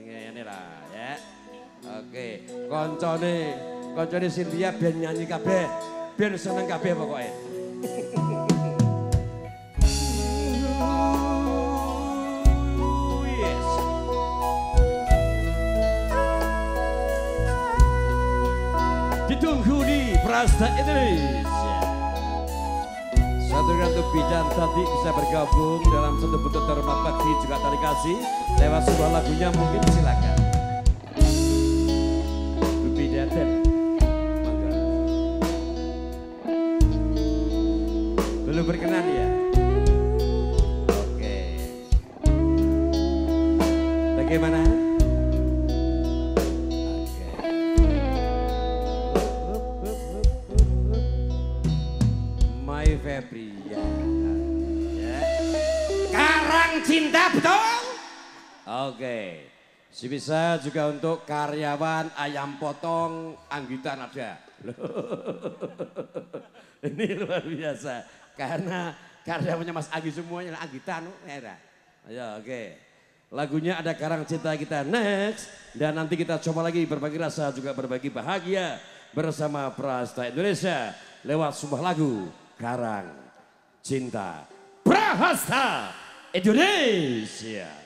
ngene lah ya. Oke, koncone koncone Cynthia ben nyanyi kabeh. Ben seneng kabeh pokoknya. Ditunggu di Prasta Indonesia. Satu untuk bidan tadi bisa bergabung dalam satu bentuk terhormat bakti juga tali kasih lewat sebuah lagunya mungkin silakan. Bidan, mangga. Belum berkenan ya? Oke. Bagaimana? My Febri ya. ya. Karang cinta betul? Oke. Si bisa juga untuk karyawan ayam potong anggitan ada. Ini luar biasa. Karena karyawannya Mas Agi semuanya anggitan. Era. Ayo oke. Lagunya ada Karang Cinta kita next. Dan nanti kita coba lagi berbagi rasa juga berbagi bahagia bersama Prasta Indonesia lewat sebuah lagu Karang Cinta Prahasta Indonesia.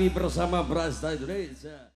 Serabi bersama Brasta Indonesia.